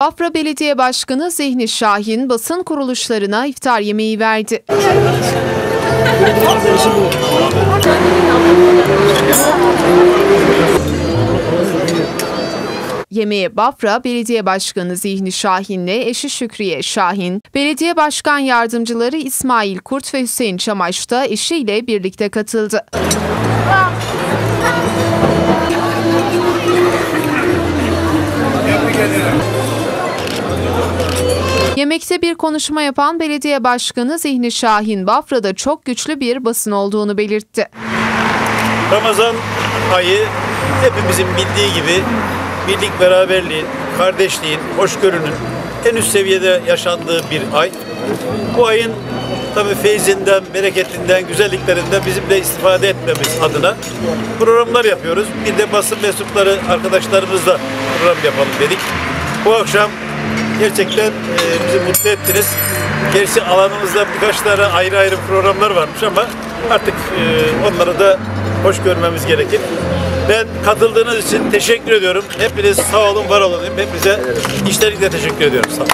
Bafra Belediye Başkanı Zihni Şahin basın kuruluşlarına iftar yemeği verdi. Yemeğe Bafra Belediye Başkanı Zihni Şahin'le eşi Şükriye Şahin, Belediye Başkan Yardımcıları İsmail Kurt ve Hüseyin Çamaş da eşiyle birlikte katıldı. Yemekte bir konuşma yapan belediye başkanı Zihni Şahin, Bafra'da çok güçlü bir basın olduğunu belirtti. Ramazan ayı hepimizin bildiği gibi birlik beraberliğin, kardeşliğin, hoşgörünün en üst seviyede yaşandığı bir ay. Bu ayın tabi feyzinden, bereketinden, güzelliklerinden bizim de istifade etmemiz adına programlar yapıyoruz. Bir de basın mensupları arkadaşlarımızla program yapalım dedik. Bu akşam gerçekten e, bizi mutlu ettiniz. Gerçi alanımızda birkaç tane ayrı ayrı programlar varmış ama artık e, onları da hoş görmemiz gerekir. Ben katıldığınız için teşekkür ediyorum. Hepiniz sağ olun, var olun. Hepinize işlerlikle teşekkür ediyorum. Sağ olun.